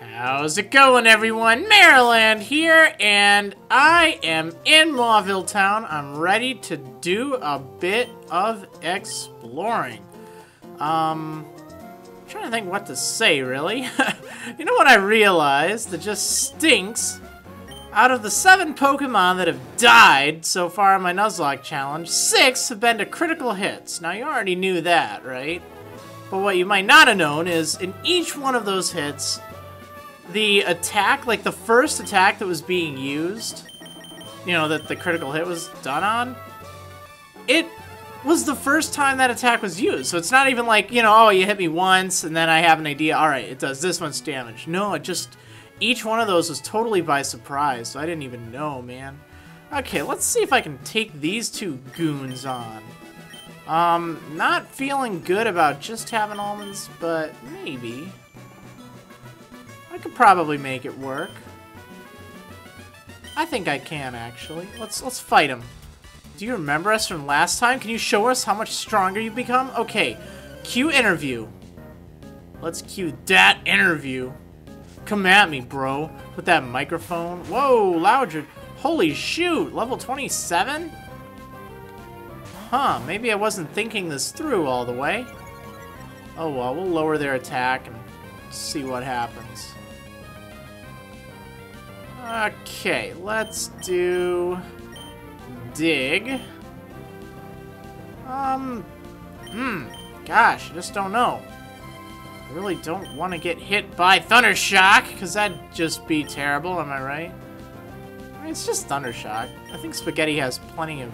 How's it going, everyone? Marriland here, and I am in Mauville Town. I'm ready to do a bit of exploring. Um, I'm trying to think what to say, really. you know what I realized that just stinks? Out of the seven Pokemon that have died so far in my Nuzlocke challenge, six have been to critical hits. Now, you already knew that, right? But what you might not have known is, in each one of those hits, the attack, like the first attack that was being used, you know, that the critical hit was done on, it was the first time that attack was used. So it's not even like, you know, oh, you hit me once and then I have an idea, all right, it does this much damage. No, it just, each one of those was totally by surprise, so I didn't even know, man. Okay, let's see if I can take these two goons on. Um, not feeling good about just having almonds, but maybe. I could probably make it work. I think I can, actually. Let's let's fight him. Do you remember us from last time? Can you show us how much stronger you've become? Okay, cue interview. Let's cue that interview. Come at me, bro. With that microphone. Whoa, louder. Holy shoot, level 27? Huh, maybe I wasn't thinking this through all the way. Oh well, we'll lower their attack and see what happens. Okay, let's do... Dig. Um, hmm, gosh, I just don't know. I really don't want to get hit by Thundershock, because that'd just be terrible, am I right? I mean, it's just Thundershock. I think Spaghetti has plenty of...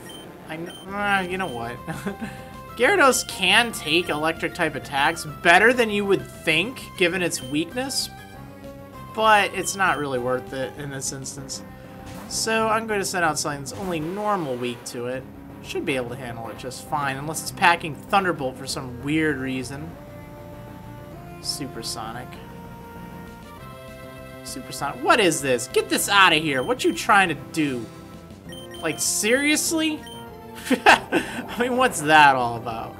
I uh, you know what? Gyarados can take electric-type attacks better than you would think, given its weakness, but it's not really worth it in this instance. So I'm going to send out something that's only normal weak to it. Should be able to handle it just fine, unless it's packing Thunderbolt for some weird reason. Supersonic. Supersonic. What is this? Get this out of here. What you trying to do? Like, seriously? I mean, what's that all about?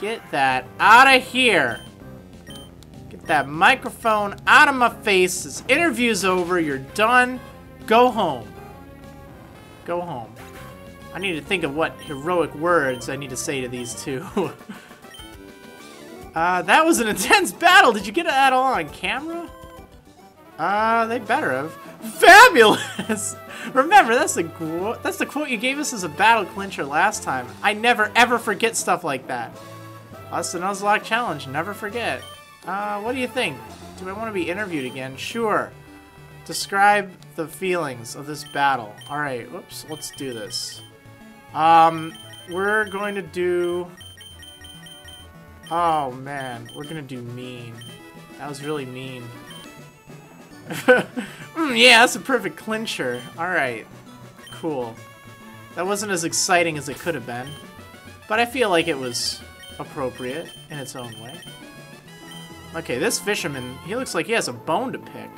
Get that out of here. That microphone out of my face. This interview's over. You're done. Go home. Go home. I need to think of what heroic words I need to say to these two. uh, that was an intense battle. Did you get that all on camera? Uh, they better have. Fabulous! Remember, that's the that's the quote you gave us as a battle clincher last time. I never ever forget stuff like that. That's the Nuzlocke challenge. Never forget. Uh, what do you think? Do I want to be interviewed again? Sure. Describe the feelings of this battle. Alright, whoops, let's do this. Um, we're going to do... Oh, man, we're going to do mean. That was really mean. mm, yeah, that's a perfect clincher. Alright, cool. That wasn't as exciting as it could have been. But I feel like it was appropriate in its own way. Okay, this fisherman, he looks like he has a bone to pick.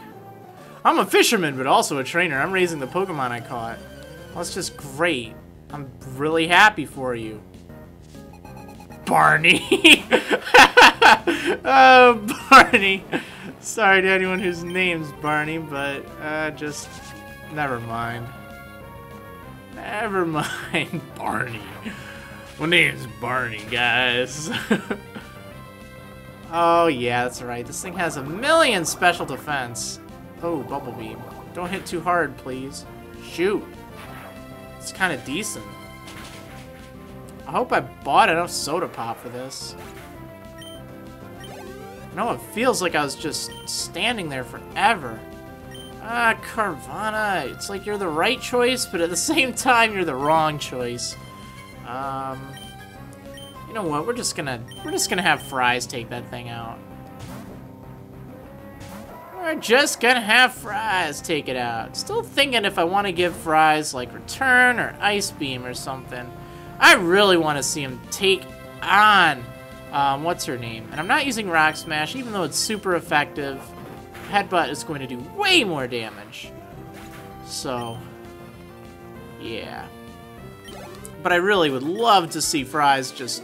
I'm a fisherman, but also a trainer. I'm raising the Pokemon I caught. Well, that's just great. I'm really happy for you. Barney! oh, Barney! Sorry to anyone whose name's Barney, but, uh, just... Never mind. Never mind, Barney. My name's Barney, guys. oh, yeah, that's right. This thing has a million special defense. Oh, Bubble Beam. Don't hit too hard, please. Shoot. It's kind of decent. I hope I bought enough Soda Pop for this. No, it feels like I was just standing there forever. Ah, Carvanha. it's like you're the right choice, but at the same time, you're the wrong choice. Um, you know what? We're just gonna we're just gonna have Fries take that thing out. We're just gonna have Fries take it out. Still thinking if I want to give Fries like Return or Ice Beam or something. I really want to see him take on um, what's her name? And I'm not using Rock Smash, even though it's super effective. Headbutt is going to do way more damage. So, yeah. But I really would love to see Fries just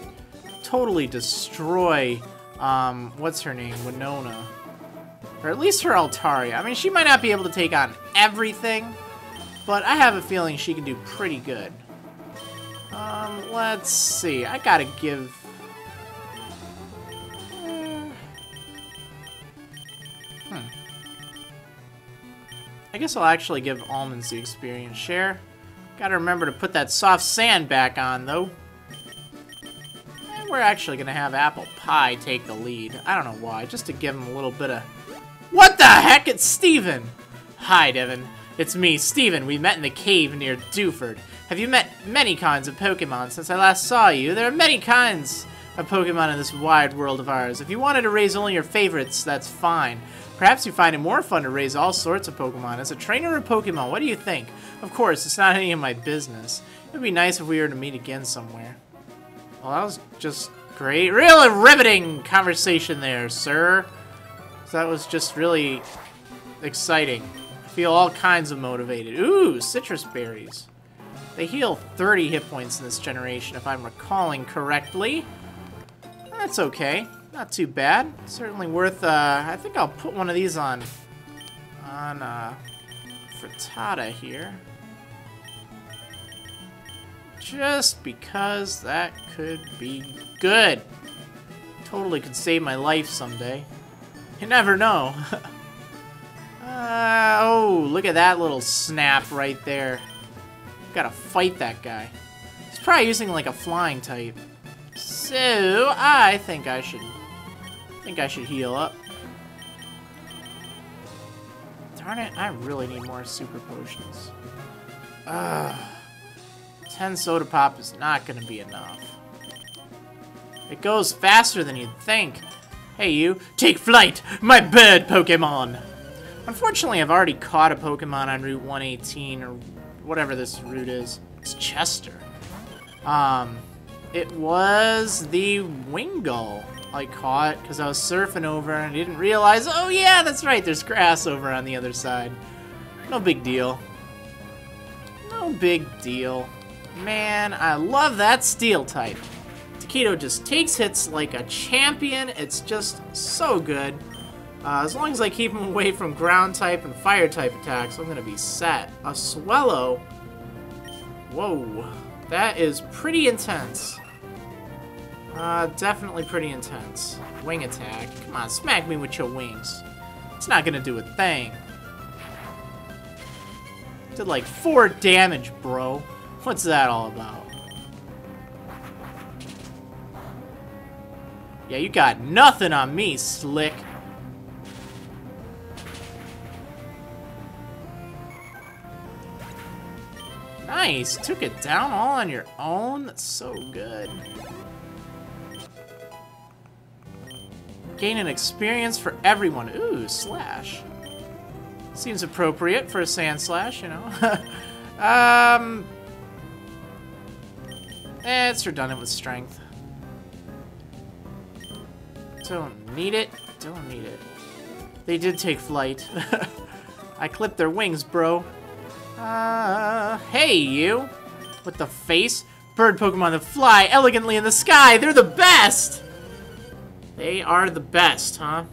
totally destroy um, what's her name? Winona. Or at least her Altaria. I mean, she might not be able to take on everything, but I have a feeling she can do pretty good. Um, let's see. I gotta give... Eh. Hmm. I guess I'll actually give Almonds the experience share. Gotta remember to put that soft sand back on, though. We're actually gonna have Apple Pie take the lead. I don't know why, just to give him a little bit of... What the heck? It's Steven! Hi, Devin. It's me, Steven. We met in the cave near Dewford. Have you met many kinds of Pokemon since I last saw you? There are many kinds of Pokemon in this wide world of ours. If you wanted to raise only your favorites, that's fine. Perhaps you find it more fun to raise all sorts of Pokemon. As a trainer of Pokemon, what do you think? Of course, it's not any of my business. It would be nice if we were to meet again somewhere. Well, that was just great. Really riveting conversation there, sir. So that was just really exciting. I feel all kinds of motivated. Ooh, citrus berries. They heal 30 hit points in this generation, if I'm recalling correctly. That's okay. Not too bad. Certainly worth, uh, I think I'll put one of these on, on, uh, frittata here. Just because that could be good. Totally could save my life someday. You never know. uh, oh, look at that little snap right there. Gotta fight that guy. He's probably using like a flying type. So, I think I should... think I should heal up. Darn it, I really need more super potions. Ugh. 10 soda pop is not gonna be enough. It goes faster than you'd think. Hey you, take flight, my bird Pokemon! Unfortunately, I've already caught a Pokemon on Route 118, or whatever this route is. It's Chester. Um, it was the Wingull I caught because I was surfing over and I didn't realize, oh yeah, that's right, there's grass over on the other side. No big deal. No big deal. Man, I love that steel type. Taquito just takes hits like a champion. It's just so good. Uh, as long as I keep him away from ground type and fire type attacks, I'm going to be set. A Swellow. Whoa. That is pretty intense. Uh, definitely pretty intense. Wing attack. Come on, smack me with your wings. It's not going to do a thing. Did like four damage, bro. What's that all about? Yeah, you got nothing on me, Slick. Nice! Took it down all on your own? That's so good. Gain an experience for everyone. Ooh, Slash. Seems appropriate for a Sandslash, you know. um... Eh, it's redundant with Strength. Don't need it. Don't need it. They did take flight. I clipped their wings, bro. Uh, hey, you. With the face. Bird Pokemon that fly elegantly in the sky. They're the best! They are the best, huh?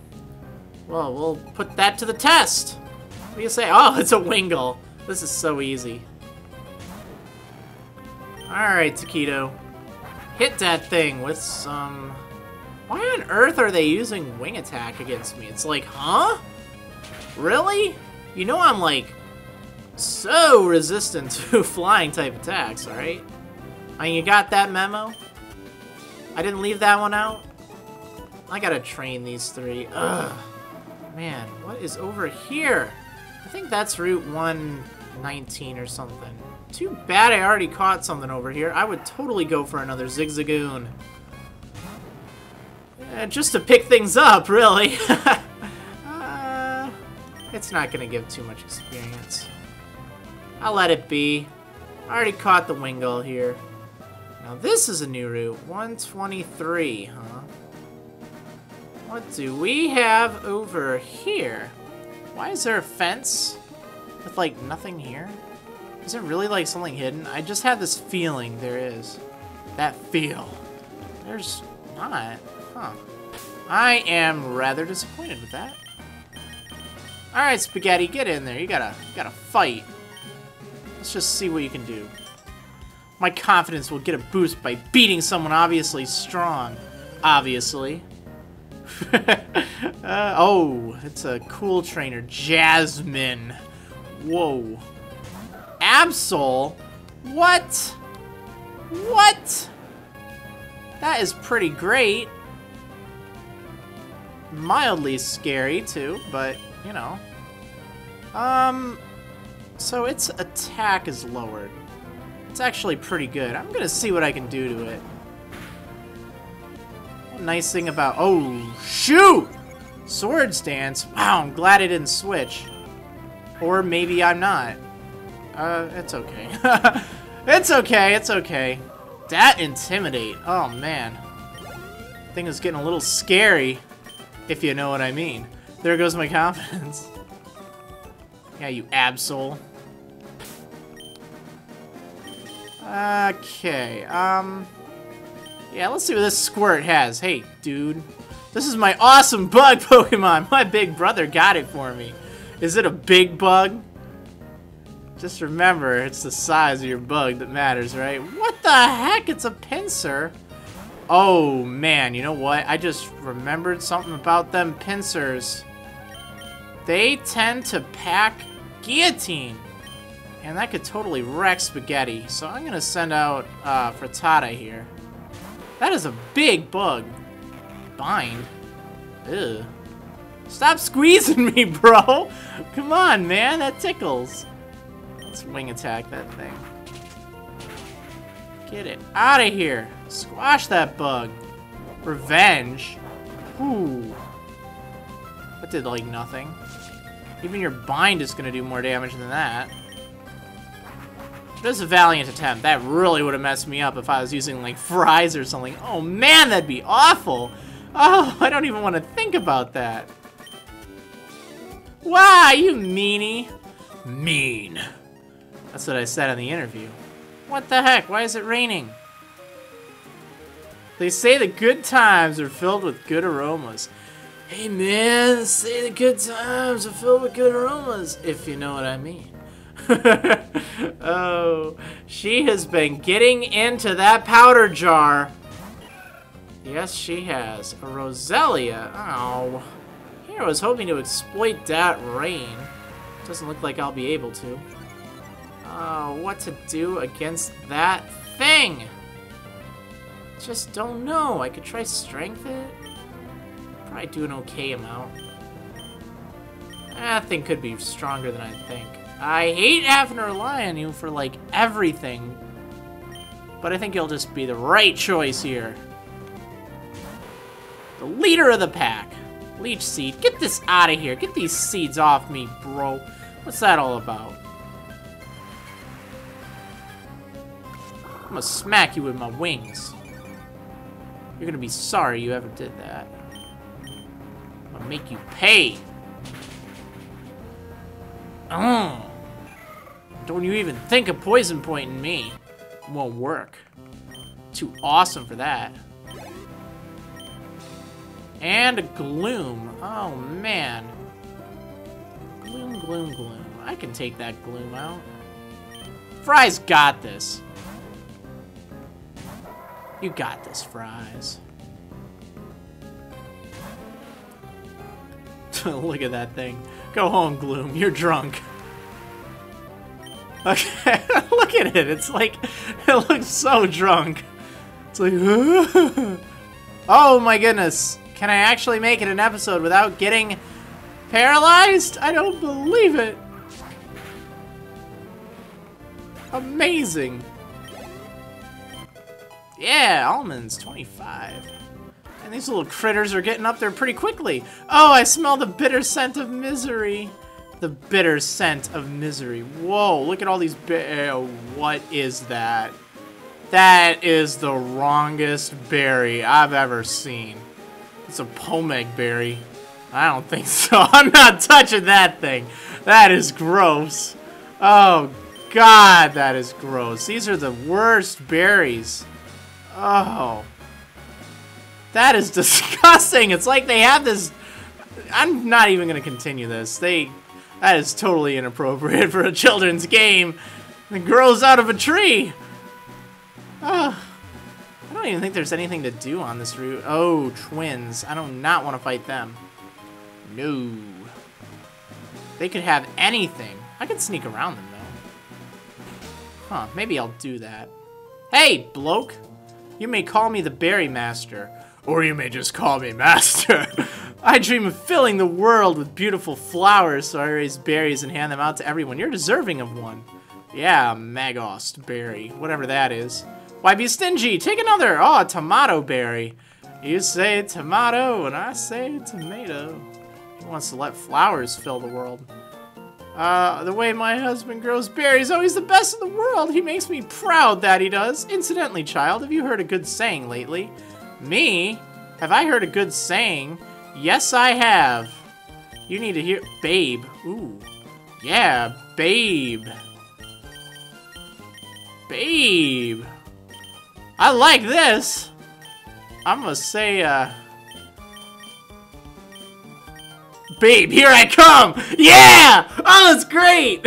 Well, we'll put that to the test. What do you say? Oh, it's a Wingull. This is so easy. Alright, Taquito. Hit that thing with some... Why on earth are they using Wing Attack against me? It's like, huh? Really? You know I'm like so resistant to flying type attacks, alright? I mean, you got that memo? I didn't leave that one out? I gotta train these three. Ugh. Man, what is over here? I think that's Route 119 or something. Too bad I already caught something over here. I would totally go for another Zigzagoon. Uh, just to pick things up, really. uh, it's not gonna give too much experience. I'll let it be. I already caught the Wingull here. Now this is a new route. 123, huh? What do we have over here? Why is there a fence with, like, nothing here? Is there really, like, something hidden? I just have this feeling there is. That feel. There's not. Huh. I am rather disappointed with that. Alright, Spaghetti, get in there. You gotta, you gotta fight. Let's just see what you can do. My confidence will get a boost by beating someone obviously strong. Obviously. uh, oh, it's a cool trainer. Jasmine. Whoa. Absol? What? What? That is pretty great. Mildly scary, too, but, you know. Um, so its attack is lowered. It's actually pretty good. I'm gonna see what I can do to it. Nice thing about... Oh, shoot! Swords Dance? Wow, I'm glad I didn't switch. Or maybe I'm not. Uh, it's okay. it's okay, it's okay. That Intimidate. Oh, man. Thing is getting a little scary, if you know what I mean. There goes my confidence. Yeah, you absol. Okay, um... Yeah, let's see what this squirt has. Hey, dude. This is my awesome bug Pokemon. My big brother got it for me. Is it a big bug? Just remember, it's the size of your bug that matters, right? What the heck? It's a Pinsir. Oh, man. You know what? I just remembered something about them Pinsirs. They tend to pack guillotine. And that could totally wreck Spaghetti. So I'm going to send out uh, Frittata here. That is a big bug. Bind. Ew. Stop squeezing me, bro! Come on, man, that tickles. Let's wing attack that thing. Get it out of here. Squash that bug. Revenge. Ooh. That did, like, nothing. Even your bind is gonna do more damage than that. This is a valiant attempt. That really would have messed me up if I was using, like, fries or something. Oh, man, that'd be awful. Oh, I don't even want to think about that. Wow, you meanie. Mean. That's what I said in the interview. What the heck? Why is it raining? They say the good times are filled with good aromas. Hey man, say the good times are filled with good aromas, if you know what I mean. oh, she has been getting into that powder jar. Yes, she has. A Roselia. Oh. Here, I was hoping to exploit that rain. Doesn't look like I'll be able to. Oh, what to do against that thing? Just don't know. I could try strength it. Probably do an okay amount. That thing could be stronger than I think. I hate having to rely on you for, like, everything. But I think you'll just be the right choice here. The leader of the pack. Leech Seed. Get this out of here. Get these seeds off me, bro. What's that all about? I'm gonna smack you with my wings. You're gonna be sorry you ever did that. I'm gonna make you pay. Oh. Don't you even think of poison pointing me. Won't work. Too awesome for that. And a gloom. Oh, man. Gloom, gloom, gloom. I can take that gloom out. Fry's got this. You got this, Fries. Look at that thing. Go home, Gloom. You're drunk. Okay, look at it. It's like, it looks so drunk. It's like, oh my goodness. Can I actually make it an episode without getting paralyzed? I don't believe it. Amazing. Yeah, almonds, 25. And these little critters are getting up there pretty quickly. Oh, I smell the bitter scent of misery. The bitter scent of misery. Whoa, look at all these uh, What is that? That is the wrongest berry I've ever seen. It's a Pomeg berry. I don't think so. I'm not touching that thing. That is gross. Oh, God, that is gross. These are the worst berries. Oh. That is disgusting. It's like they have this... I'm not even going to continue this. They... That is totally inappropriate for a children's game. It grows out of a tree. Oh, I don't even think there's anything to do on this route. Oh, twins. I do not want to fight them. No. They could have anything. I could sneak around them, though. Huh, maybe I'll do that. Hey, bloke! You may call me the Berry Master, or you may just call me Master. I dream of filling the world with beautiful flowers, so I raise berries and hand them out to everyone. You're deserving of one. Yeah, Magost berry, whatever that is. Why be stingy? Take another. Oh, Tamato berry. You say tomato, and I say tomato. He wants to let flowers fill the world. Uh, the way my husband grows berries, oh, he's the best in the world. He makes me proud that he does. Incidentally, child, have you heard a good saying lately? Me? Have I heard a good saying? Yes, I have. You need to hear... Babe. Ooh. Yeah, babe. Babe. I like this. I'm gonna say, uh... Babe, here I come! Yeah! Oh, that's great!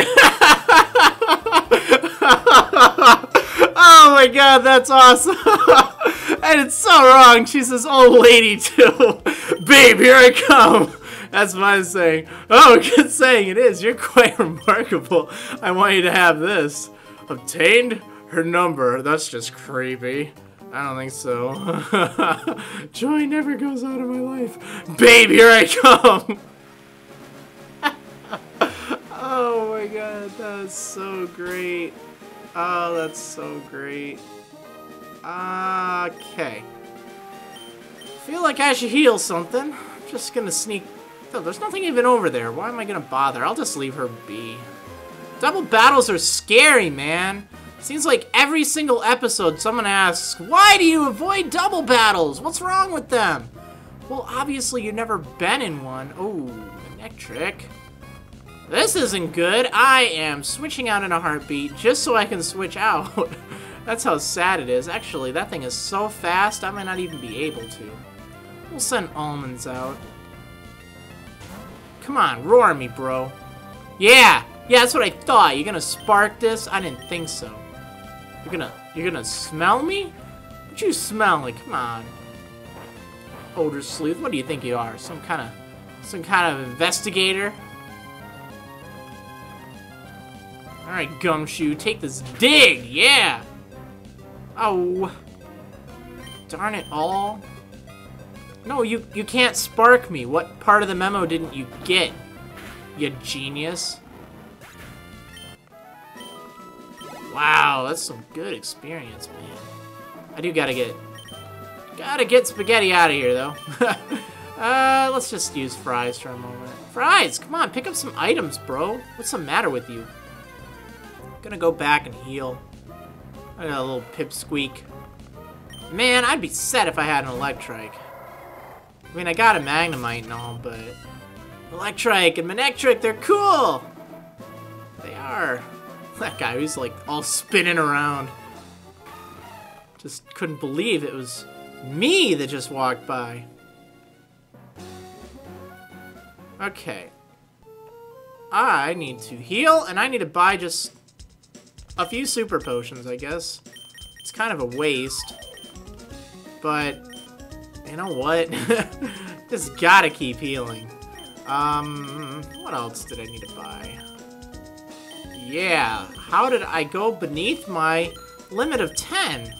oh my god, that's awesome! and it's so wrong. she's this old lady too. Babe, here I come. That's my saying. Oh, good saying it is. You're quite remarkable. I want you to have this. Obtained her number. That's just creepy. I don't think so. Joy never goes out of my life. Babe, here I come. Oh my god, that's so great. Oh, that's so great. Okay. Feel like I should heal something. I'm just gonna sneak... Oh, there's nothing even over there. Why am I gonna bother? I'll just leave her be. Double battles are scary, man. Seems like every single episode someone asks, Why do you avoid double battles? What's wrong with them? Well, obviously you've never been in one. Oh, Electrike. This isn't good. I am switching out in a heartbeat just so I can switch out. That's how sad it is. Actually, that thing is so fast, I might not even be able to. We'll send almonds out. Come on, roar me, bro. Yeah! Yeah, that's what I thought. You're gonna spark this? I didn't think so. You're gonna... You're gonna smell me? What you smell like? Come on. Odor sleuth, what do you think you are? Some kind of... Some kind of investigator? Alright, Gumshoe, take this dig! Yeah! Oh. Darn it all. No, you, you can't spark me. What part of the memo didn't you get, you genius? Wow, that's some good experience, man. I do gotta get... Gotta get spaghetti out of here, though. uh, let's just use fries for a moment. Fries, come on, pick up some items, bro. What's the matter with you? Gonna go back and heal. I got a little pipsqueak. Man, I'd be set if I had an Electrike. I mean, I got a Magnemite and all, but... Electrike and Manectric, they're cool! They are. That guy, he's like all spinning around. Just couldn't believe it was me that just walked by. Okay. I need to heal, and I need to buy just a few super potions, I guess. It's kind of a waste. But, you know what? Just gotta keep healing. Um, what else did I need to buy? Yeah, how did I go beneath my limit of 10?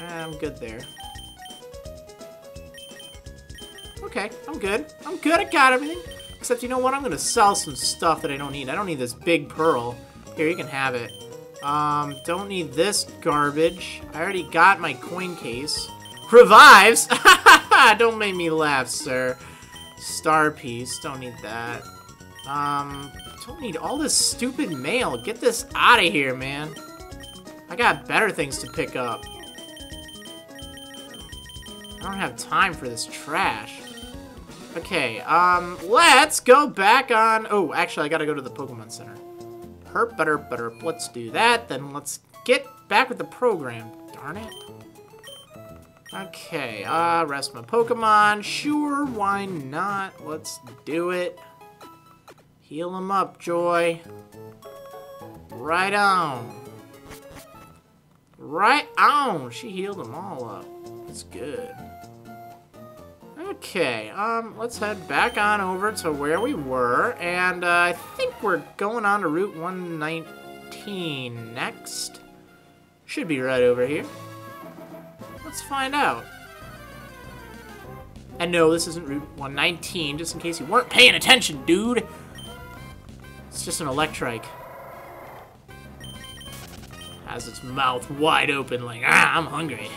I'm good there. Okay, I'm good. I'm good, I got everything. Except, you know what? I'm gonna sell some stuff that I don't need. I don't need this big pearl. Here, you can have it. Um, don't need this garbage. I already got my coin case. Revives? don't make me laugh, sir. Star piece, don't need that. Um, don't need all this stupid mail. Get this out of here, man. I got better things to pick up. I don't have time for this trash. Okay, um, let's go back on... Oh, actually, I gotta go to the Pokemon Center. Herp, butter, butter. Let's do that. Then let's get back with the program. Darn it. Okay, uh, rest my Pokemon. Sure, why not? Let's do it. Heal him up, Joy. Right on. Right on. She healed them all up. It's good. Okay, um, let's head back on over to where we were, and uh, I think we're going on to Route 119 next. Should be right over here. Let's find out. And no, this isn't Route 119, just in case you weren't paying attention, dude. It's just an Electrike. Has its mouth wide open like, ah, I'm hungry.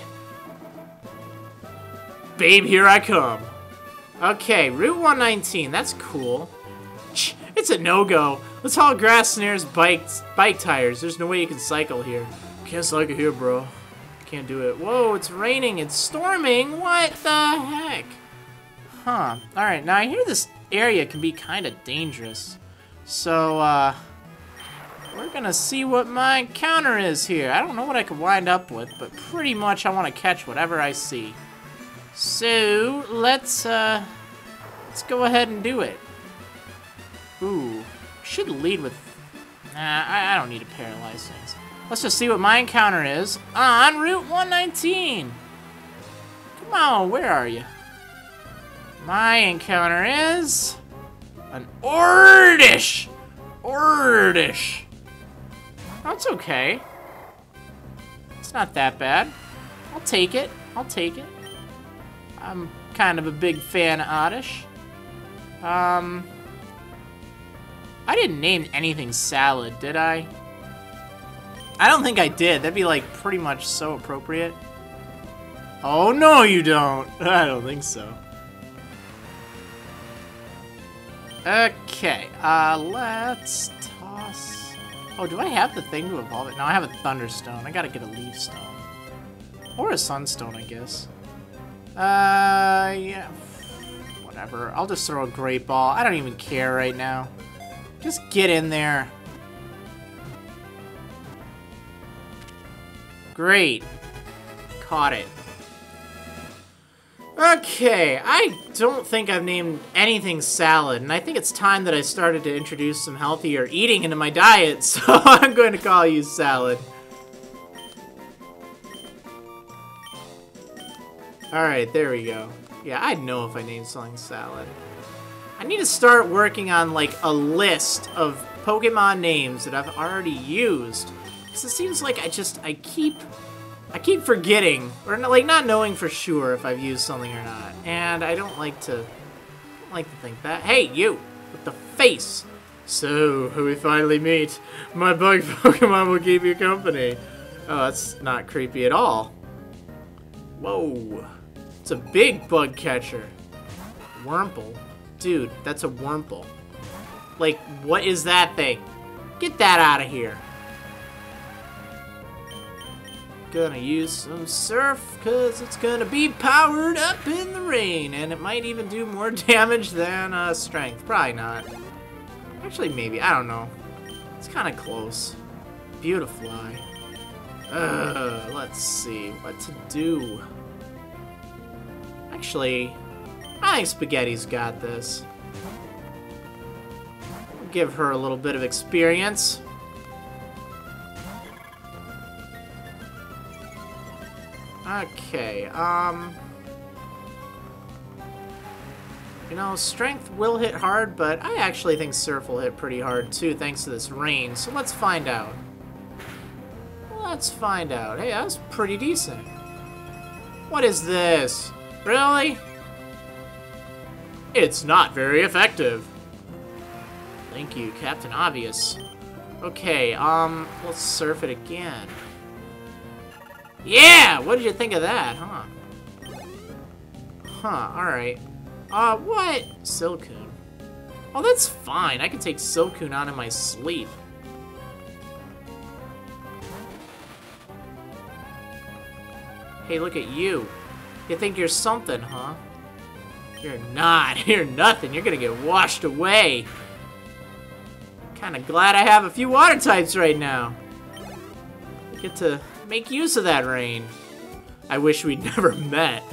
Babe, here I come. Okay, Route 119, that's cool. It's a no-go. Let's haul grass snares, bikes, bike tires. There's no way you can cycle here. Can't cycle here, bro. Can't do it. Whoa, it's raining, it's storming. What the heck? Huh. Alright, now I hear this area can be kind of dangerous. So, uh, we're gonna see what my encounter is here. I don't know what I could wind up with, but pretty much I want to catch whatever I see. So, let's, uh, let's go ahead and do it. Ooh, should lead with, nah, I, I don't need to paralyze things. Let's just see what my encounter is on Route 119. Come on, where are you? My encounter is an Oddish. Oddish. That's okay. It's not that bad. I'll take it. I'll take it. I'm kind of a big fan of Oddish. Um, I didn't name anything salad, did I? I don't think I did. That'd be like pretty much so appropriate. Oh, no you don't. I don't think so. Okay, uh, let's toss... Oh, do I have the thing to evolve it? No, I have a Thunderstone. I gotta get a Leaf Stone. Or a Sunstone, I guess. Uh, yeah. Whatever. I'll just throw a Great Ball. I don't even care right now. Just get in there. Great. Caught it. Okay, I don't think I've named anything salad, and I think it's time that I started to introduce some healthier eating into my diet, so I'm going to call you salad. Alright, there we go. Yeah, I'd know if I named something salad. I need to start working on, like, a list of Pokemon names that I've already used. Because it seems like I just, I keep I keep forgetting, or like not knowing for sure if I've used something or not. And I don't like to don't like to think that. Hey, you! With the face! So, we finally meet. My bug Pokemon will keep you company. Oh, that's not creepy at all. Whoa. It's a big bug catcher. Wurmple? Dude, that's a Wurmple. Like, what is that thing? Get that out of here. Gonna use some surf, cause it's gonna be powered up in the rain, and it might even do more damage than uh, strength. Probably not. Actually, maybe. I don't know. It's kind of close. Beautifly. Uh, let's see what to do. Actually, I think Spaghetti's got this. give her a little bit of experience. Okay, um... You know, Strength will hit hard, but I actually think Surf will hit pretty hard too, thanks to this rain, so let's find out. Let's find out. Hey, that's pretty decent. What is this? Really? It's not very effective. Thank you, Captain Obvious. Okay, um, let's surf it again. Yeah! What did you think of that, huh? Huh, alright. Uh, what? Silcoon. Oh, that's fine. I can take Silcoon on in my sleep. Hey, look at you. You think you're something, huh? You're not. You're nothing. You're gonna get washed away. Kinda glad I have a few water types right now. Get to make use of that rain. I wish we'd never met.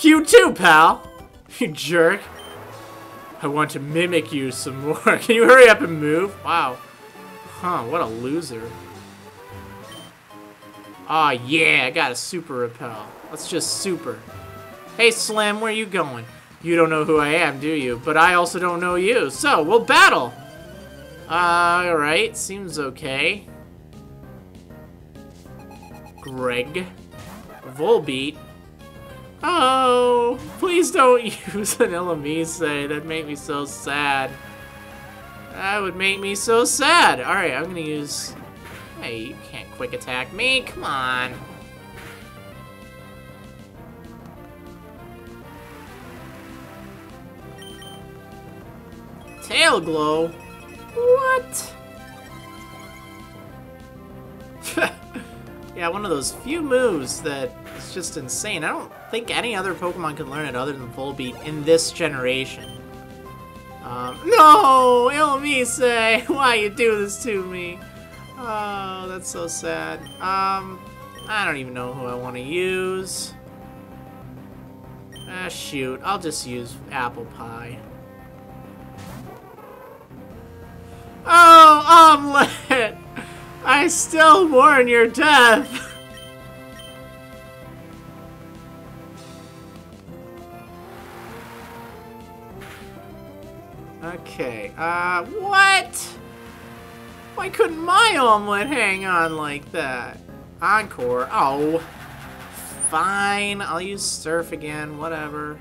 You too, pal! You jerk. I want to mimic you some more. Can you hurry up and move? Wow. Huh, what a loser. Aw, oh, yeah, I got a super repel. Let's just super. Hey, Slim, where you going? You don't know who I am, do you? But I also don't know you, so we'll battle! Uh, alright, seems okay. Greg. Volbeat. Oh, please don't use an Illumise. That'd make me so sad. That would make me so sad. Alright, I'm gonna use... Hey, you can't quick attack me. Come on. Tail glow? What? yeah, one of those few moves that is just insane. I don't think any other Pokemon can learn it other than Volbeat in this generation. Um, no! Illumise! Why you do this to me? Oh, that's so sad. Um, I don't even know who I want to use. Ah, shoot. I'll just use Apple Pie. Omelette! I still mourn your death! okay, uh, what? Why couldn't my omelet hang on like that? Encore? Oh. Fine, I'll use Surf again, whatever.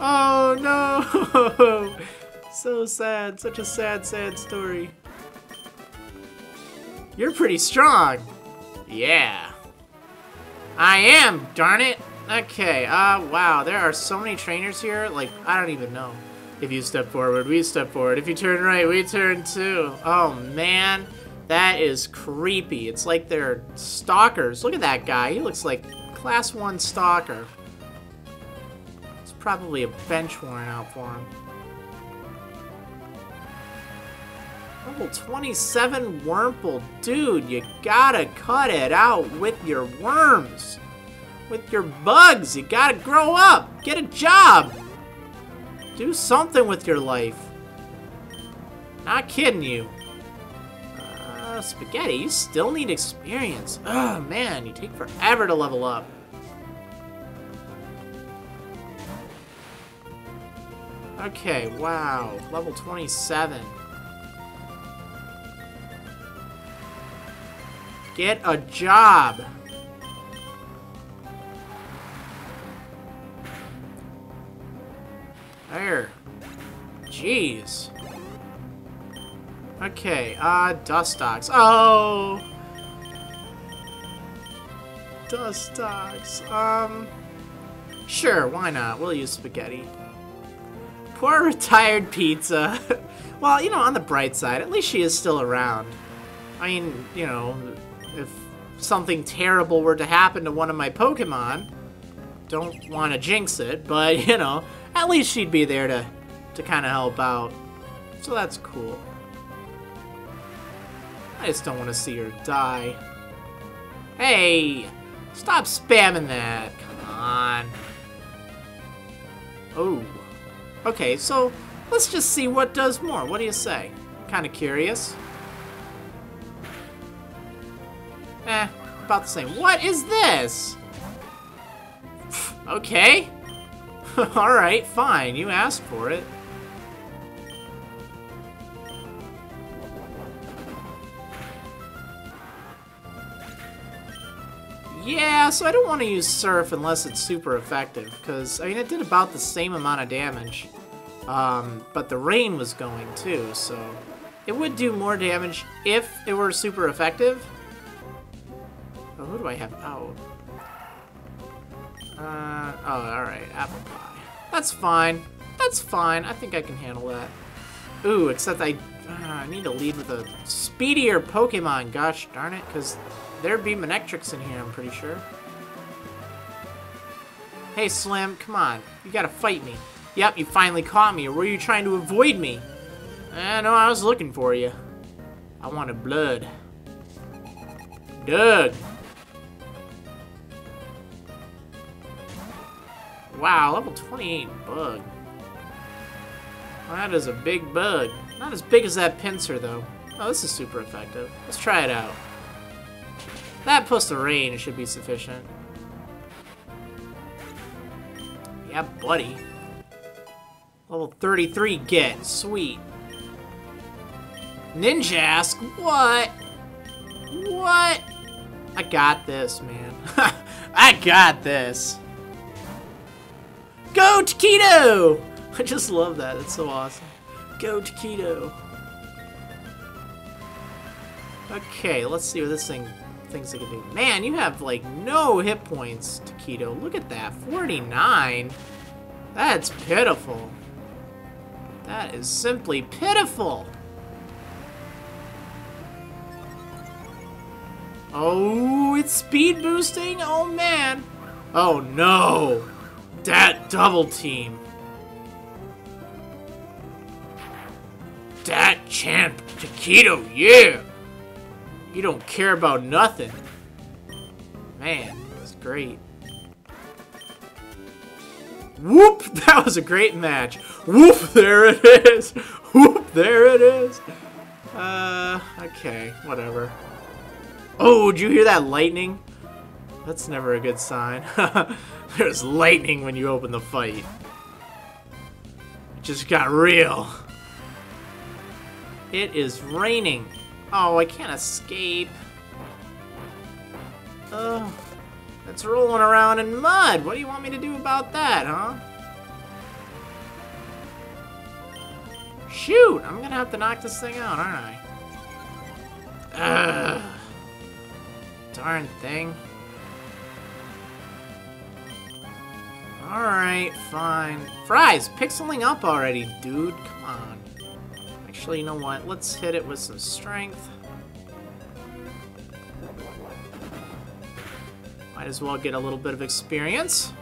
Oh no! so sad, such a sad, sad story. You're pretty strong. Yeah. I am, darn it. Okay, uh, wow, there are so many trainers here, like, I don't even know. If you step forward, we step forward. If you turn right, we turn too. Oh, man. That is creepy. It's like they're stalkers. Look at that guy. He looks like class 1 stalker probably a bench worn out for him. Level 27 Wurmple. Dude, you gotta cut it out with your worms. With your bugs. You gotta grow up. Get a job. Do something with your life. Not kidding you. Uh, Spaghetti, you still need experience. Oh man, you take forever to level up. Okay, wow. Level 27. Get a job! There. Jeez. Okay, uh, Dustox. Oh! Dust Dustox. Um, sure, why not? We'll use spaghetti. Poor retired pizza. well, you know, on the bright side, at least she is still around. I mean, you know, if something terrible were to happen to one of my Pokemon, don't want to jinx it, but, you know, at least she'd be there to, to kind of help out. So that's cool. I just don't want to see her die. Hey! Stop spamming that! Come on. Oh. Okay, so let's just see what does more. What do you say? Kind of curious. Eh, about the same. What is this? okay. Alright, fine. You asked for it. Yeah, so I don't want to use Surf unless it's super effective, because, I mean, it did about the same amount of damage. Um, but the rain was going too, so it would do more damage if it were super effective. Oh, who do I have out? Uh, oh, alright, apple pie. That's fine. That's fine. I think I can handle that. Ooh, except I, uh, I need to lead with a speedier Pokemon, gosh darn it, because There'd be Manectrics in here, I'm pretty sure. Hey, Slim, come on. You gotta fight me. Yep, you finally caught me, or were you trying to avoid me? Eh, I know I was looking for you. I wanted blood. Doug. Wow, level 28 bug. That is a big bug. Not as big as that Pinsir, though. Oh, this is super effective. Let's try it out. That plus the rain should be sufficient. Yeah, buddy. Level 33 get. Sweet. Ninjask? What? What? I got this, man. I got this. Go Taquito! I just love that. It's so awesome. Go Taquito. Okay, let's see what this thing thinks it can do. Man, you have, like, no hit points, Taquito. Look at that. 49? That's pitiful. That is simply pitiful. Oh, it's speed boosting? Oh, man. Oh, no. That double team. That champ, Taquito, yeah. You don't care about nothing. Man, that's great. Whoop! That was a great match. Whoop! There it is. Whoop! There it is. Uh, okay, whatever. Oh, did you hear that lightning? That's never a good sign. There's lightning when you open the fight. It just got real. It is raining. Oh, I can't escape. Oh, it's rolling around in mud. What do you want me to do about that, huh? Shoot, I'm gonna have to knock this thing out, aren't I? Ugh. Darn thing. Alright, fine. Fries, pixeling up already, dude. Come on. Actually, you know what? Let's hit it with some strength. Might as well get a little bit of experience.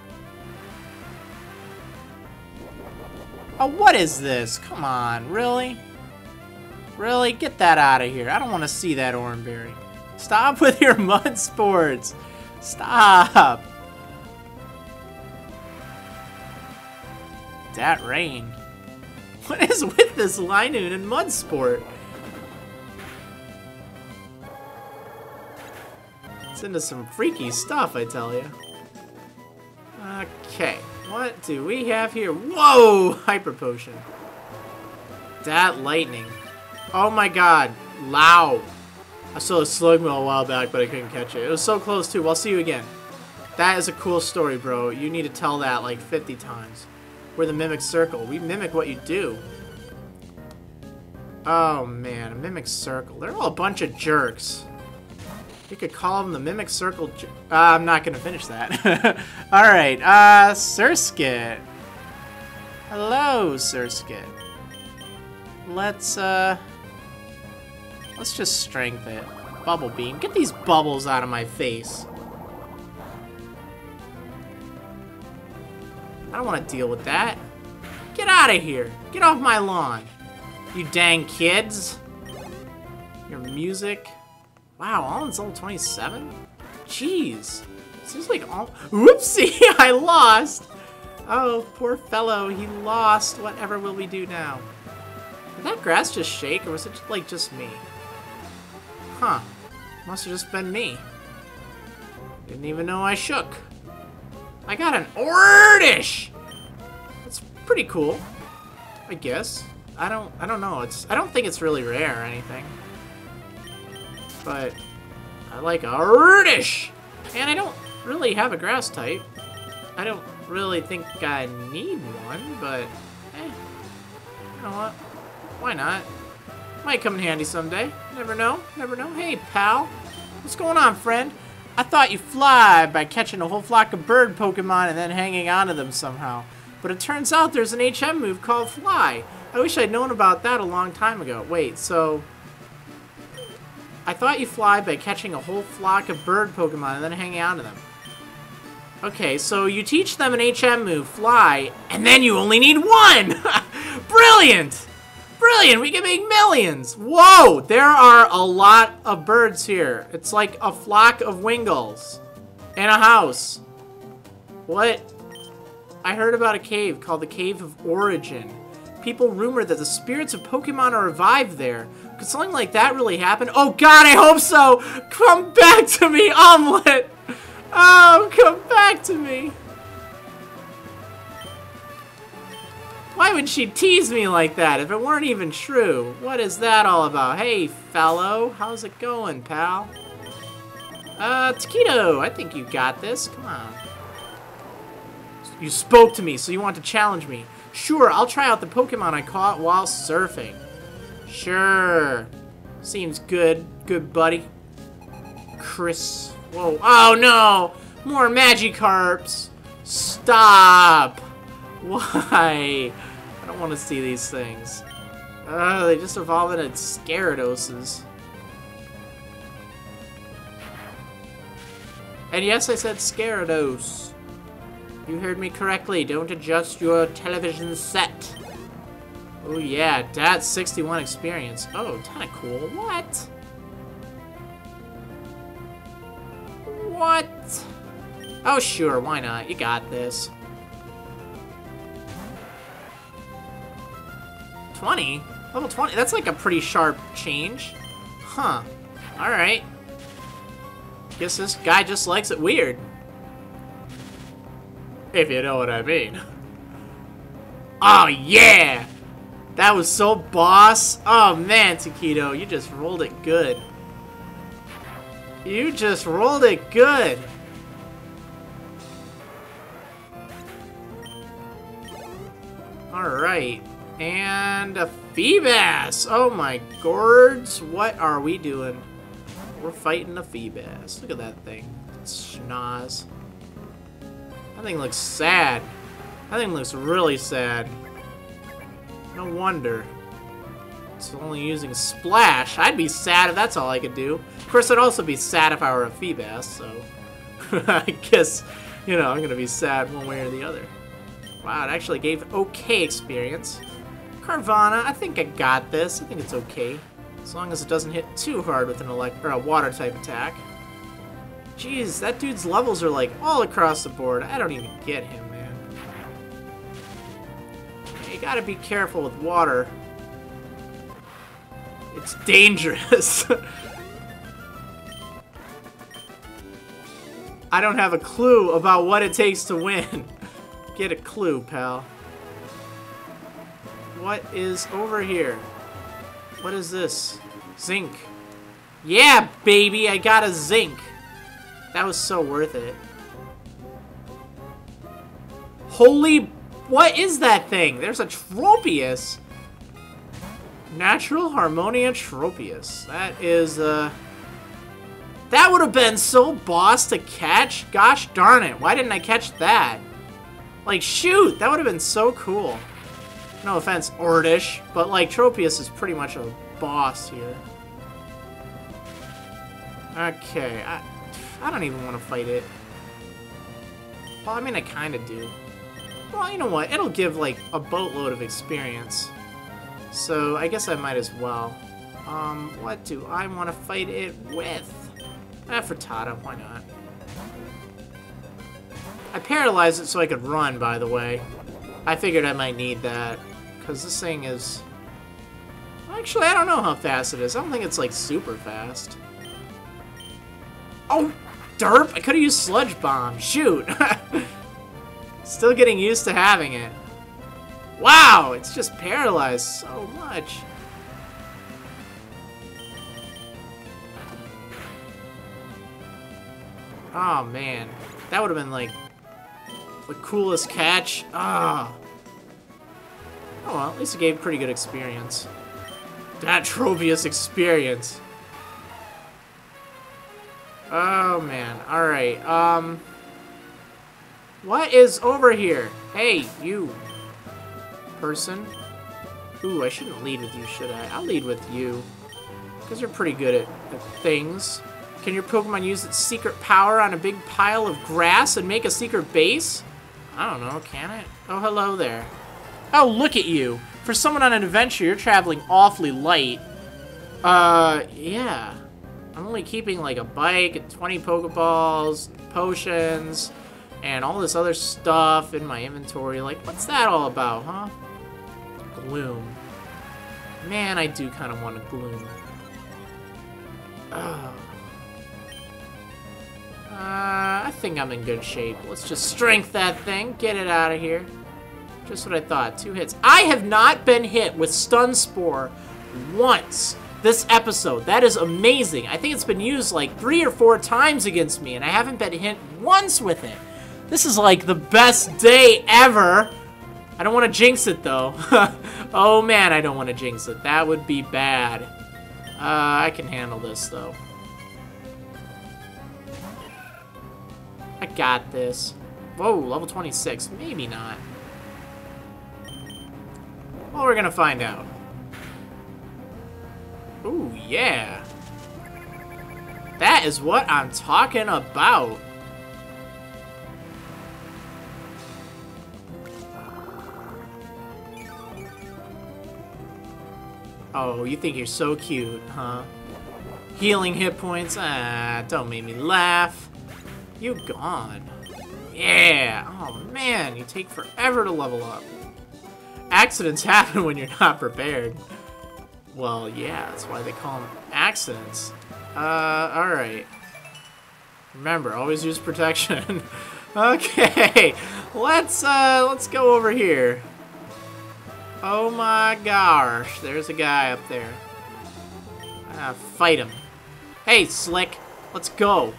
Oh, what is this? Come on, really? Really? Get that out of here. I don't want to see that Oranberry. Stop with your mud sports. Stop. That rain. What is with this Linoone and mud sport? It's into some freaky stuff, I tell you. Okay, what do we have here? Whoa! Hyper Potion. That lightning. Oh my god. Loud. I saw a Slugma a while back, but I couldn't catch it. It was so close, too. I'll see you again. That is a cool story, bro. You need to tell that like 50 times. We're the Mimic Circle. We mimic what you do. Oh, man. A Mimic Circle. They're all a bunch of jerks. You could call them the Mimic Circle uh, I'm not going to finish that. Alright, uh, Surskit. Hello, Surskit. Let's, uh... Let's just strength it. Bubble Beam. Get these bubbles out of my face. I don't want to deal with that. Get out of here. Get off my lawn. You dang kids. Your music. Wow, Allen's level 27? Jeez. Seems like all- Whoopsie! I lost! Oh, poor fellow. He lost. Whatever will we do now? Did that grass just shake, or was it, like, just me? Huh. Must have just been me. Didn't even know I shook. I got an Oddish! That's pretty cool. I guess. I don't I don't know. It's I don't think it's really rare or anything. But I like a Oddish! And I don't really have a grass type. I don't really think I need one, but eh. You know what? Why not? Might come in handy someday. Never know. Never know. Hey, pal. What's going on, friend? I thought you fly by catching a whole flock of bird Pokemon and then hanging onto them somehow. But it turns out there's an HM move called Fly. I wish I'd known about that a long time ago. Wait, so... I thought you fly by catching a whole flock of bird Pokemon and then hanging onto them. Okay, so you teach them an HM move, Fly, and then you only need one! Brilliant! Brilliant, we can make millions! Whoa, there are a lot of birds here. It's like a flock of Wingulls in a house. What? I heard about a cave called the Cave of Origin. People rumor that the spirits of Pokemon are revived there. Could something like that really happen? Oh god, I hope so! Come back to me, Omelette! Oh, come back to me! Why would she tease me like that if it weren't even true? What is that all about? Hey, fellow, how's it going, pal? Uh, Taquito, I think you got this. Come on. You spoke to me, so you want to challenge me. Sure, I'll try out the Pokemon I caught while surfing. Sure. Seems good. Good, buddy. Chris. Whoa. Oh, no! More Magikarps! Stop! Why? Don't want to see these things. Uh, they just evolve into Scaradoses. And yes, I said Scarados. You heard me correctly. Don't adjust your television set. Oh yeah, Dad's 61 experience. Oh, kinda cool. What? What? Oh sure, why not? You got this. 20? Level 20? That's like a pretty sharp change. Huh. Alright. Guess this guy just likes it weird. If you know what I mean. Oh yeah! That was so boss. Oh man, Taquito, you just rolled it good. You just rolled it good. Alright. And a Feebas! Oh my gourds, what are we doing? We're fighting a Feebas. Look at that thing. It's Schnoz. That thing looks sad. That thing looks really sad. No wonder. It's only using Splash. I'd be sad if that's all I could do. Of course, I'd also be sad if I were a Feebas, so... I guess, you know, I'm gonna be sad one way or the other. Wow, it actually gave okay experience. Carvanha, I think I got this. I think it's okay. As long as it doesn't hit too hard with an elect or a water type attack. Jeez, that dude's levels are like all across the board. I don't even get him, man. You gotta be careful with water. It's dangerous. I don't have a clue about what it takes to win. Get a clue, pal. What is over here? What is this? Zinc. Yeah, baby, I got a zinc. That was so worth it. Holy... What is that thing? There's a Tropius. Natural Harmonia Tropius. That is, uh... That would have been so boss to catch. Gosh darn it. Why didn't I catch that? Like, shoot! That would have been so cool. No offense, Oddish, but, like, Tropius is pretty much a boss here. Okay, I, I don't even want to fight it. Well, I mean, I kind of do. Well, you know what? It'll give, like, a boatload of experience. So, I guess I might as well. Um, what do I want to fight it with? Eh, Frittata, why not? I paralyzed it so I could run, by the way. I figured I might need that. Because this thing is... Actually, I don't know how fast it is. I don't think it's, like, super fast. Oh, derp! I could have used Sludge Bomb. Shoot! Still getting used to having it. Wow! It's just paralyzed so much. Oh, man. That would have been, like, the coolest catch. Ah. Oh well, at least it gave pretty good experience. That Tropius experience. Oh man, alright, um... What is over here? Hey, you. Person. Ooh, I shouldn't lead with you, should I? I'll lead with you. Because you're pretty good at, at things. Can your Pokemon use its secret power on a big pile of grass and make a secret base? I don't know, can it? Oh, hello there. Oh, look at you. for someone on an adventure, you're traveling awfully light. Uh, yeah. I'm only keeping like a bike, 20 Pokeballs, potions, and all this other stuff in my inventory. Like, what's that all about, huh? Gloom. Man, I do kind of want to gloom. Ugh. Uh, I think I'm in good shape. Let's just strength that thing. Get it out of here. Just what I thought. Two hits. I have not been hit with Stun Spore once this episode. That is amazing. I think it's been used like three or four times against me, and I haven't been hit once with it. This is like the best day ever. I don't want to jinx it, though. oh, man, I don't want to jinx it. That would be bad. Uh, I can handle this, though. I got this. Whoa, level 26. Maybe not. Well, we're gonna find out. Ooh, yeah. That is what I'm talking about. Oh, you think you're so cute, huh? Healing hit points? Ah, don't make me laugh. You gone. Yeah! Oh man, you take forever to level up. Accidents happen when you're not prepared. Well, yeah, that's why they call them accidents. Uh, alright. Remember, always use protection. okay, let's, uh, let's go over here. Oh my gosh, there's a guy up there. Uh, fight him. Hey, Slick, let's go.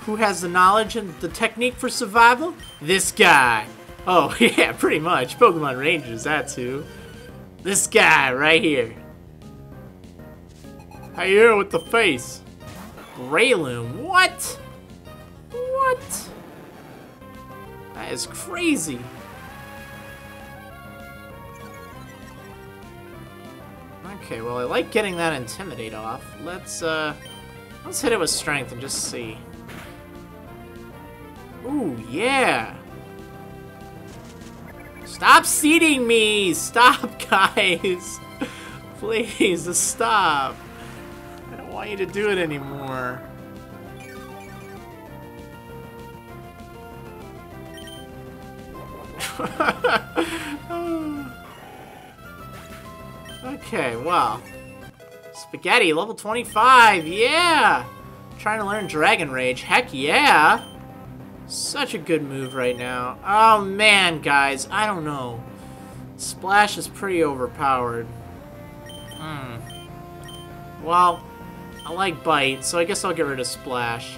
Who has the knowledge and the technique for survival? This guy. Oh, yeah, pretty much. Pokemon Rangers, that's who. This guy right here. Hey, you with the face. Breloom, what? What? That is crazy. Okay, well, I like getting that Intimidate off. Let's, uh, let's hit it with Strength and just see. Ooh, yeah. Stop seating me! Stop, guys! Please, stop. I don't want you to do it anymore. okay, well. Spaghetti, level 25, yeah! Trying to learn Dragon Rage, heck yeah! Such a good move right now. Oh, man, guys. I don't know. Splash is pretty overpowered. Hmm. Well, I like Bite, so I guess I'll get rid of Splash.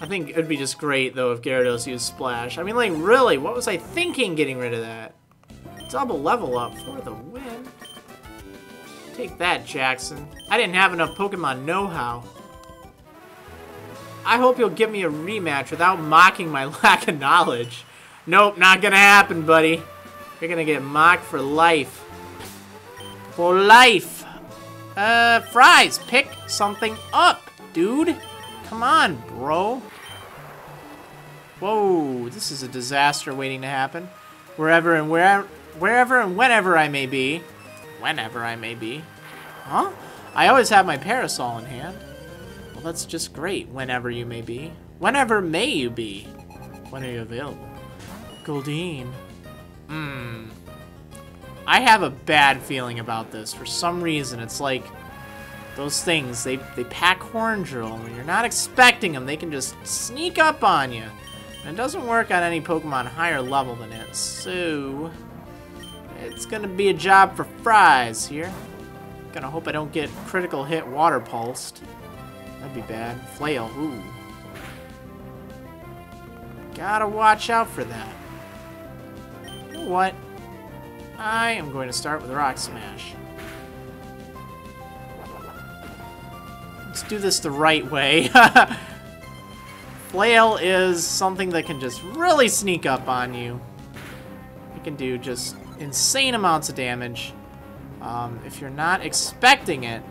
I think it'd be just great, though, if Gyarados used Splash. I mean, like, really, what was I thinking getting rid of that? Double level up for the win. Take that, Jackson. I didn't have enough Pokemon know-how. I hope you'll give me a rematch without mocking my lack of knowledge. Nope, not gonna happen, buddy. You're gonna get mocked for life. For life. Uh, Fries, pick something up, dude. Come on, bro. Whoa, this is a disaster waiting to happen. Wherever and where, wherever and whenever I may be. Whenever I may be. Huh? I always have my parasol in hand that's just great. Whenever you may be. Whenever may you be? When are you available? Goldeen. Hmm. I have a bad feeling about this. For some reason, it's like those things, they, they pack horn drill. When you're not expecting them, they can just sneak up on you. And it doesn't work on any Pokemon higher level than it. So, it's gonna be a job for Fries here. Gonna hope I don't get critical hit water pulsed. That'd be bad. Flail, ooh. Gotta watch out for that. You know what? I am going to start with Rock Smash. Let's do this the right way. Flail is something that can just really sneak up on you. It can do just insane amounts of damage. Um, if you're not expecting it,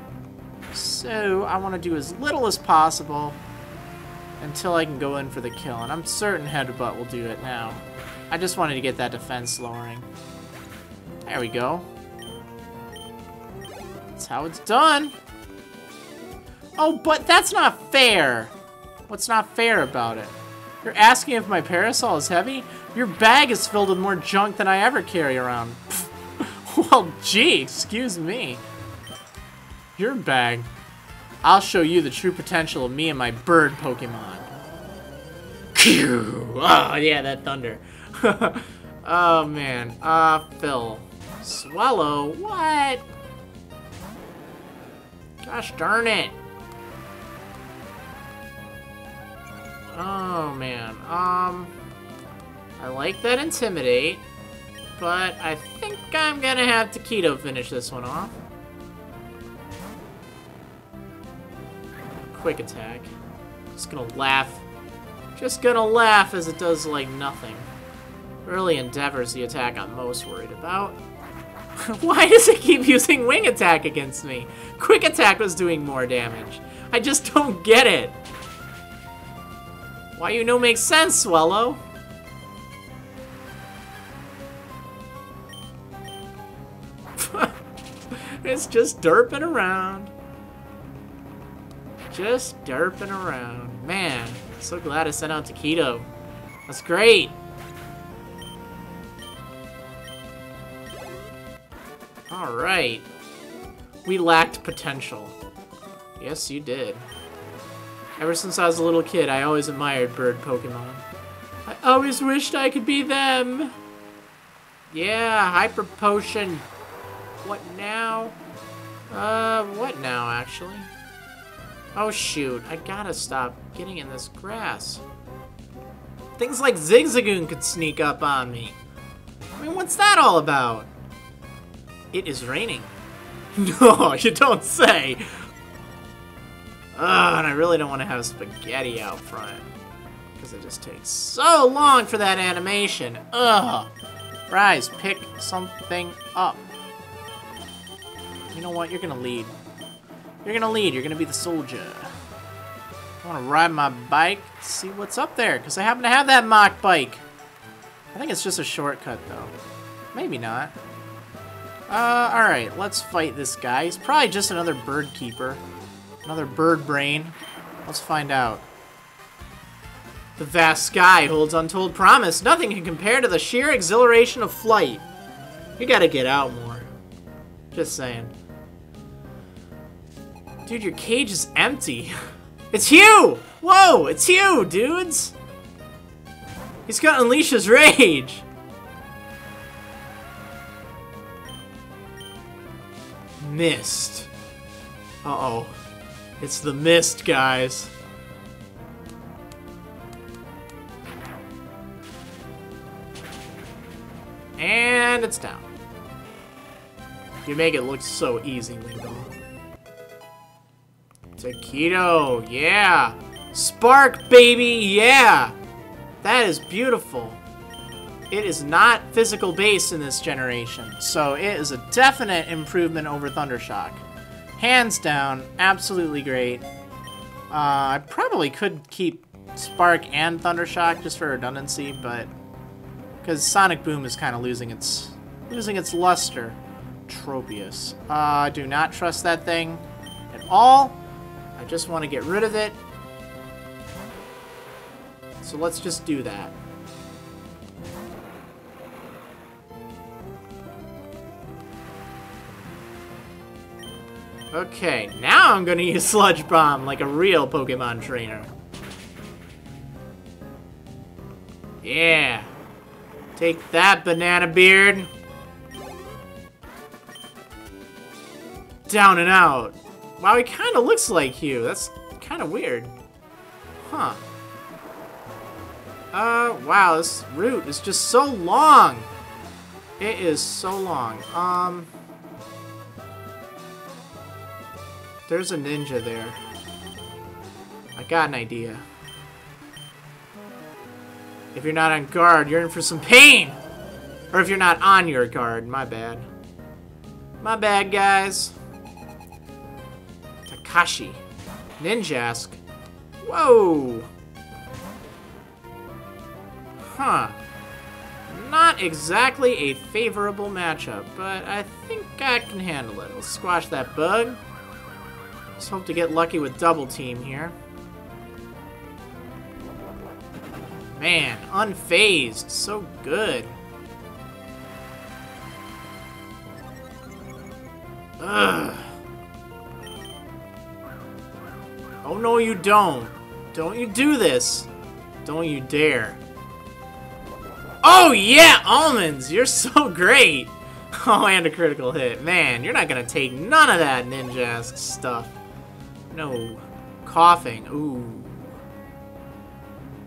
so I want to do as little as possible until I can go in for the kill. And I'm certain Headbutt will do it now. I just wanted to get that defense lowering. There we go. That's how it's done. Oh, but that's not fair. What's not fair about it? You're asking if my parasol is heavy? Your bag is filled with more junk than I ever carry around. well, gee, excuse me. Your bag. I'll show you the true potential of me and my bird Pokemon. Oh, yeah, that thunder. oh, man. Uh, Phil. Swellow? What? Gosh darn it. Oh, man. Um, I like that Intimidate, but I think I'm gonna have Taquito finish this one off. Quick attack. Just gonna laugh. Just gonna laugh as it does, like, nothing. Early Endeavor's the attack I'm most worried about. Why does it keep using Wing Attack against me? Quick Attack was doing more damage. I just don't get it. Why you no make sense, Swellow? it's just derping around. Just derping around. Man, so glad I sent out Taquito. That's great. Alright. We lacked potential. Yes, you did. Ever since I was a little kid, I always admired bird Pokemon. I always wished I could be them. Yeah, Hyper Potion. What now? Uh, what now, actually? Oh, shoot. I gotta stop getting in this grass. Things like Zigzagoon could sneak up on me. I mean, what's that all about? It is raining. No, you don't say. Ugh, and I really don't want to have spaghetti out front. Because it just takes so long for that animation. Ugh. Fries, pick something up. You know what? You're gonna lead. You're gonna lead. You're gonna be the soldier. I want to ride my bike, see what's up there, because I happen to have that Mach Bike. I think it's just a shortcut, though. Maybe not. Uh, alright, let's fight this guy. He's probably just another bird keeper. Another bird brain. Let's find out. The vast sky holds untold promise. Nothing can compare to the sheer exhilaration of flight. You gotta get out more. Just saying. Dude, your cage is empty. It's Hugh! Whoa, it's Hugh, dudes! He's got Unleash his Rage! Mist. Uh-oh. It's the mist, guys. And it's down. You make it look so easy, Wingull. Taquito, yeah! Spark, baby, yeah! That is beautiful. It is not physical based in this generation, so it is a definite improvement over Thundershock. Hands down, absolutely great. Uh, I probably could keep Spark and Thundershock just for redundancy, but because Sonic Boom is kind of losing its losing its luster. Tropius. Uh, do not trust that thing at all. I just want to get rid of it. So let's just do that. Okay, now I'm gonna use Sludge Bomb like a real Pokemon trainer. Yeah. Take that, Banana Beard. Down and out. Wow, he kind of looks like Hugh. That's kind of weird. Huh. Uh, wow, this route is just so long. It is so long. Um... There's a ninja there. I got an idea. If you're not on guard, you're in for some pain! Or if you're not on your guard, my bad. My bad, guys. Takashi. Ninjask. Whoa! Huh. not exactly a favorable matchup, but I think I can handle it. Let's squash that bug. Let's hope to get lucky with double team here. Man, unfazed. So good. Ugh. Oh, no, you don't. Don't you do this. Don't you dare. Oh, yeah, almonds. You're so great. Oh, and a critical hit. Man, you're not to take none of that ninja stuff. No. Coughing. Ooh.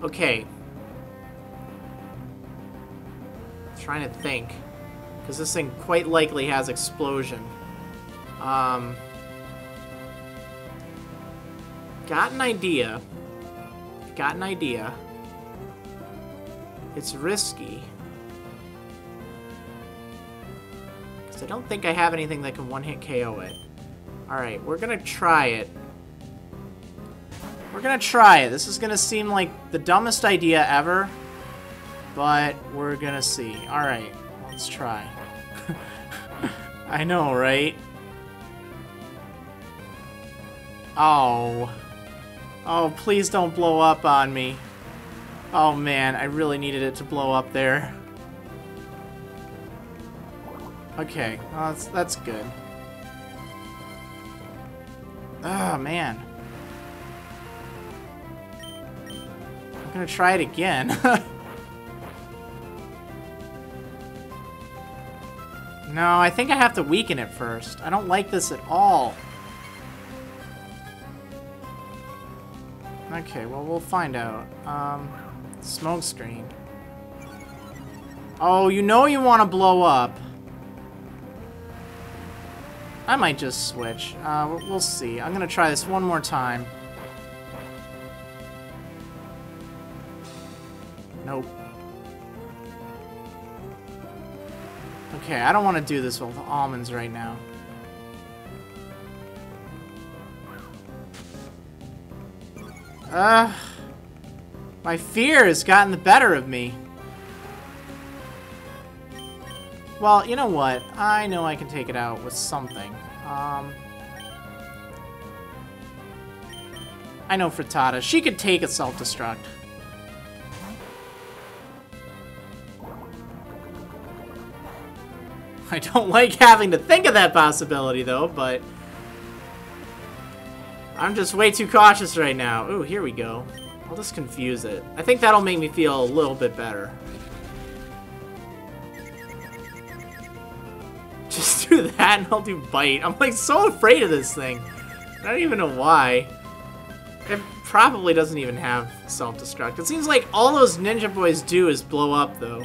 Okay. trying to think. Because this thing quite likely has explosion. Um, got an idea. Got an idea. It's risky. Because I don't think I have anything that can one-hit KO it. Alright, we're gonna try it. We're gonna try it. This is gonna seem like the dumbest idea ever. But we're gonna see. Alright, let's try. I know, right? Oh. Oh, please don't blow up on me. Oh man, I really needed it to blow up there. Okay, well, that's, that's good. Oh man. I'm gonna try it again. No, I think I have to weaken it first. I don't like this at all. Okay, well, we'll find out. Um, smoke screen. Oh, you know you want to blow up. I might just switch. Uh, we'll see. I'm gonna try this one more time. Nope. Okay, I don't want to do this with almonds right now. Uh, my fear has gotten the better of me. Well, you know what? I know I can take it out with something. Um, I know Frittata. She could take a self-destruct. I don't like having to think of that possibility, though, but... I'm just way too cautious right now. Ooh, here we go. I'll just confuse it. I think that'll make me feel a little bit better. Just do that and I'll do bite. I'm like so afraid of this thing. I don't even know why. It probably doesn't even have self-destruct. It seems like all those ninja boys do is blow up, though.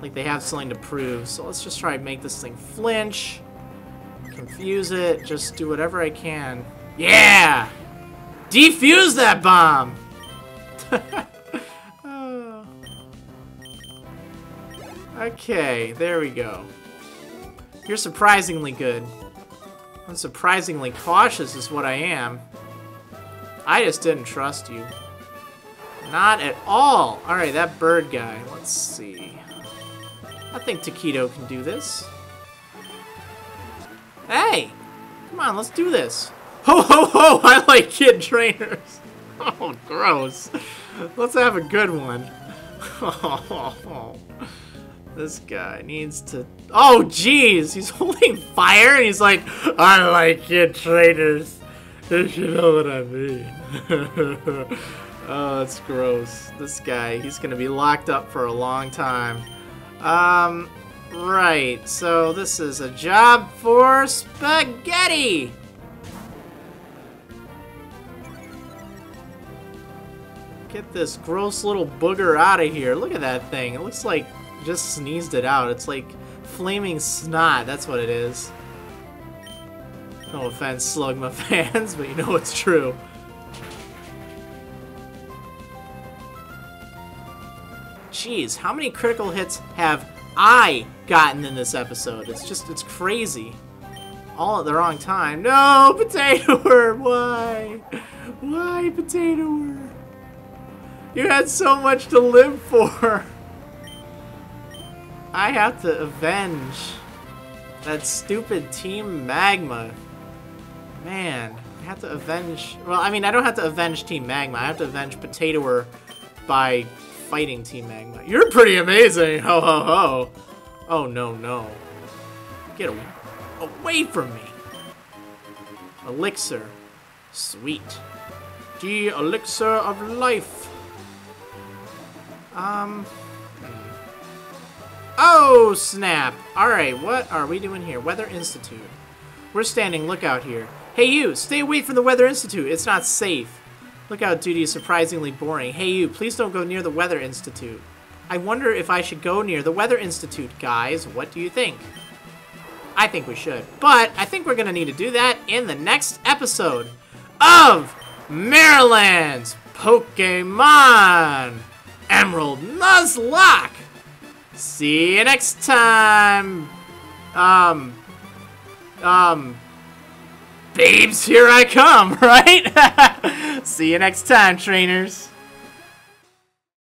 Like they have something to prove. So let's just try and make this thing flinch. Confuse it. Just do whatever I can. Yeah! Defuse that bomb! Okay, there we go. You're surprisingly good. I'm surprisingly cautious is what I am. I just didn't trust you. Not at all. Alright, that bird guy. Let's see. I think Taquito can do this. Hey! Come on, let's do this. Ho ho ho! I like kid trainers. Oh, gross. Let's have a good one. Oh, this guy needs to... Oh, jeez! He's holding fire and he's like, I like kid trainers. If you know what I mean. oh, that's gross. This guy, he's gonna be locked up for a long time. Um, right. So this is a job for spaghetti. Get this gross little booger out of here. Look at that thing. It looks like just sneezed it out. It's like flaming snot. That's what it is. No offense, Slugma fans, but you know it's true. Jeez, how many critical hits have I gotten in this episode? It's just, it's crazy. All at the wrong time. No, Potato Worm, why? Why, Potato Worm? You had so much to live for. I have to avenge that stupid Team Magma. Man, I have to avenge... Well, I mean, I don't have to avenge Team Magma. I have to avenge Potatoer by fighting Team Magma. You're pretty amazing! Ho ho ho! Oh, no, no. Get away, away from me! Elixir. Sweet. The elixir of life. Um... Oh, snap! Alright, what are we doing here? Weather Institute. We're standing lookout here. Hey you, stay away from the Weather Institute. It's not safe. Lookout duty is surprisingly boring. Hey you, please don't go near the Weather Institute. I wonder if I should go near the Weather Institute, guys. What do you think? I think we should. But I think we're going to need to do that in the next episode of Marriland's Pokemon Emerald Nuzlocke. See you next time. Um, um, babes, here I come, right? See you next time, trainers.